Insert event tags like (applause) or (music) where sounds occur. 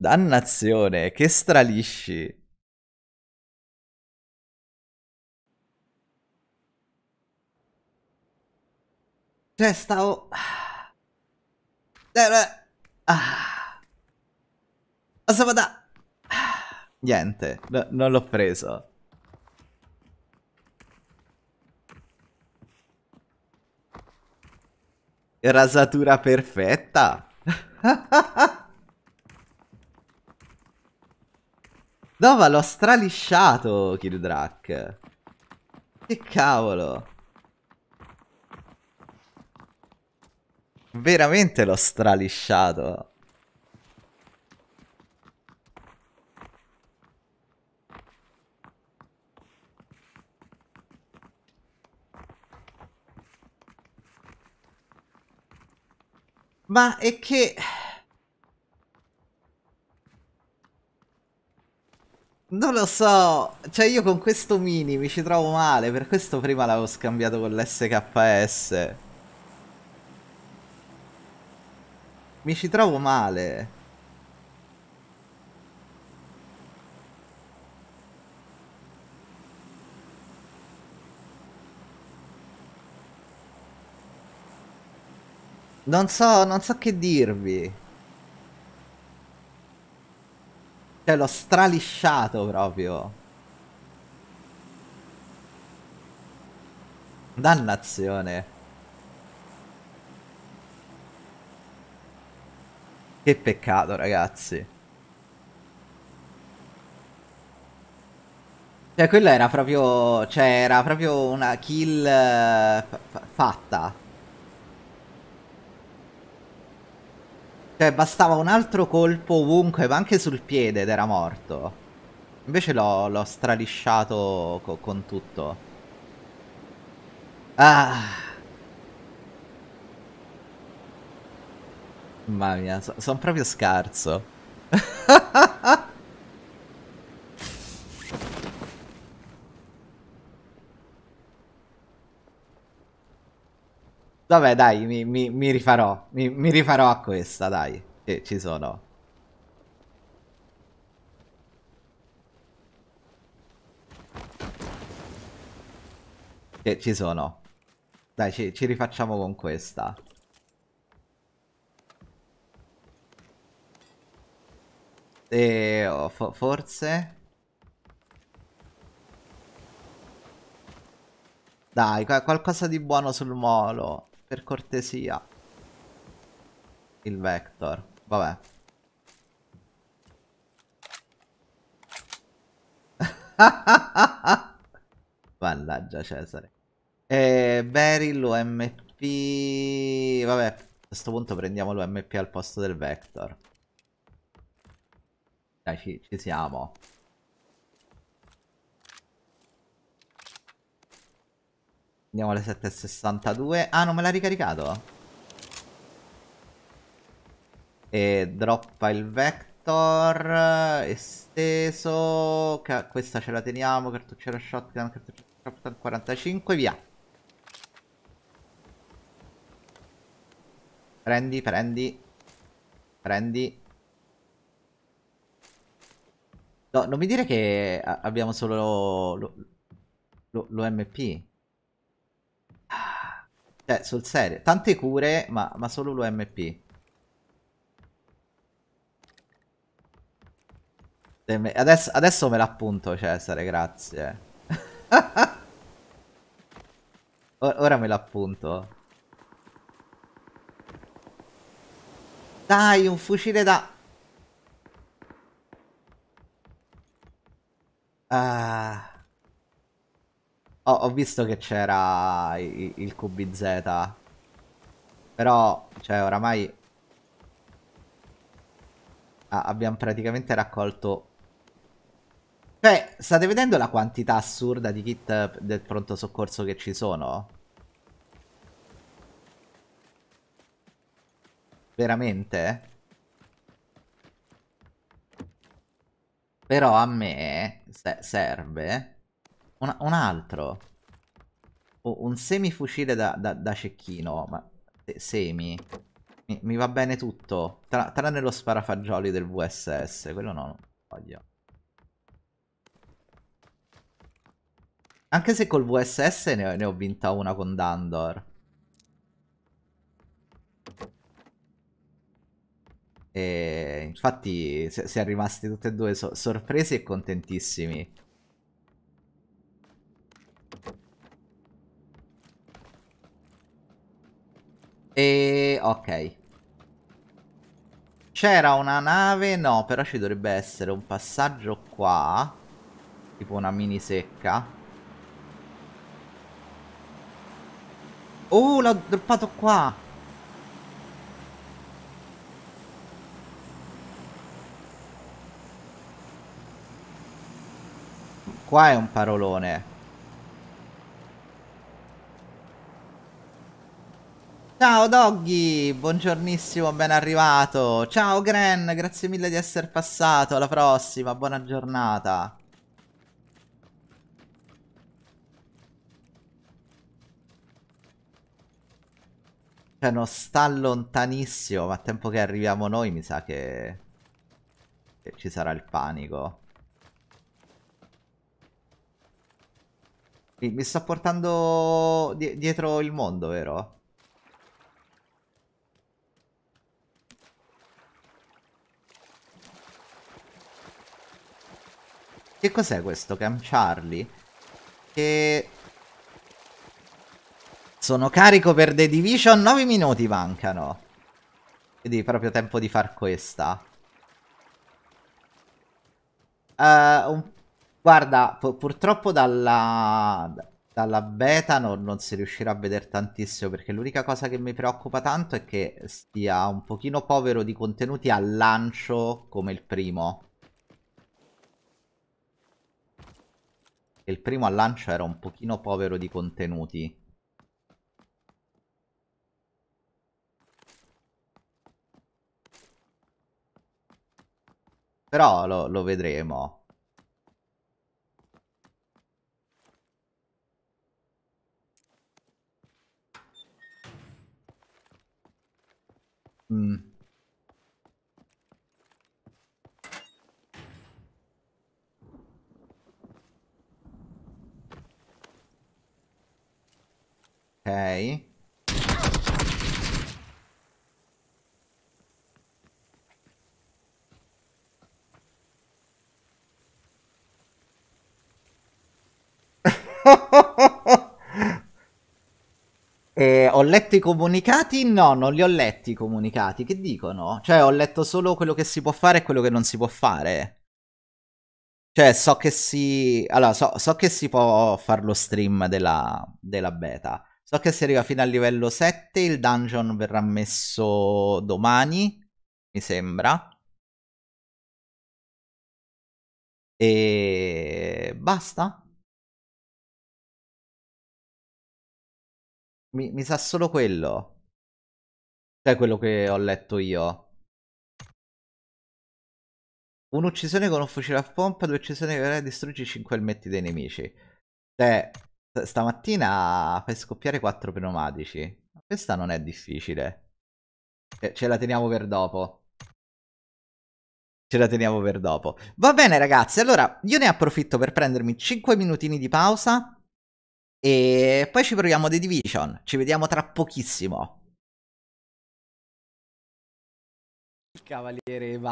Dannazione, che stralisci. Cioè, stavo... Eh, ah. Stavo da... Niente, no, non l'ho preso. Rasatura perfetta. (laughs) no, ma l'ho stralisciato, Kildrak. Che cavolo. Veramente l'ho stralisciato. Ma è che... Non lo so, cioè io con questo mini mi ci trovo male, per questo prima l'avevo scambiato con l'SKS. Mi ci trovo male. Non so, non so che dirvi. Cioè, l'ho stralisciato proprio. Dannazione. Che peccato, ragazzi. Cioè, quella era proprio... Cioè, era proprio una kill uh, fatta. Cioè, bastava un altro colpo ovunque, ma anche sul piede ed era morto. Invece l'ho stralisciato co con tutto. Ah. Mamma mia, so sono proprio scarso. (laughs) Vabbè, dai, mi, mi, mi rifarò. Mi, mi, rifarò a questa, dai. Che ci sono. Che ci sono. Dai, ci, ci rifacciamo con questa. E oh, fo forse... Dai, qualcosa di buono sul molo. Per cortesia. Il vector. Vabbè. (laughs) Mannaggia Cesare. E Beryl, UMP... Vabbè, a questo punto prendiamo l'UMP al posto del vector. Dai, ci, ci siamo. Andiamo alle 7.62. Ah, non me l'ha ricaricato? E droppa il vector. Esteso. Questa ce la teniamo. Cartucciera shotgun. Cartucciera shotgun 45. Via. Prendi, prendi. Prendi. No, non mi dire che abbiamo solo l'OMP. Cioè, sul serio. Tante cure, ma, ma solo l'UMP. Adesso, adesso me l'appunto Cesare, grazie. (laughs) Ora me l'appunto. Dai, un fucile da... Ah... Ho, ho visto che c'era il, il QBZ. Però, cioè, oramai... Ah, abbiamo praticamente raccolto... Cioè, state vedendo la quantità assurda di kit del pronto soccorso che ci sono? Veramente? Però a me serve un, un altro. Oh, un semifucile da, da, da cecchino. Ma semi. Mi, mi va bene tutto. Tra, tranne lo sparafagioli del VSS. Quello no, non voglio. Anche se col VSS ne ho, ne ho vinta una con Dandor. E infatti è rimasti tutti e due so sorpresi e contentissimi. E ok. C'era una nave? No, però ci dovrebbe essere un passaggio qua. Tipo una mini secca. Oh, l'ho droppato qua. Qua è un parolone. Ciao Doggy, buongiornissimo, ben arrivato. Ciao Gren, grazie mille di essere passato. Alla prossima, buona giornata. Cioè, non sta lontanissimo, ma a tempo che arriviamo noi mi sa che, che ci sarà il panico. Mi, sta portando di dietro il mondo, vero? Che cos'è questo Camp Charlie? Che... Sono carico per The Division, 9 minuti mancano. Quindi proprio tempo di far questa. Uh, un... Guarda, purtroppo dalla... dalla beta non, non si riuscirà a vedere tantissimo perché l'unica cosa che mi preoccupa tanto è che stia un pochino povero di contenuti al lancio come il primo. Il primo al lancio era un pochino povero di contenuti. Però lo, lo vedremo. Mm. Ok. (laughs) eh, ho letto i comunicati? No, non li ho letti i comunicati. Che dicono? Cioè, ho letto solo quello che si può fare e quello che non si può fare. Cioè, so che si... Allora, so, so che si può fare lo stream della, della beta. So che si arriva fino al livello 7, il dungeon verrà messo domani, mi sembra. E basta? Mi, mi sa solo quello. Cioè quello che ho letto io. Un'uccisione con un fucile a pompa, due uccisioni che distruggi 5 elmetti dei nemici. Cioè, Stamattina fai scoppiare quattro pneumatici. Questa non è difficile. Ce la teniamo per dopo. Ce la teniamo per dopo. Va bene ragazzi, allora io ne approfitto per prendermi 5 minutini di pausa. E poi ci proviamo The Division. Ci vediamo tra pochissimo. Cavaliere va.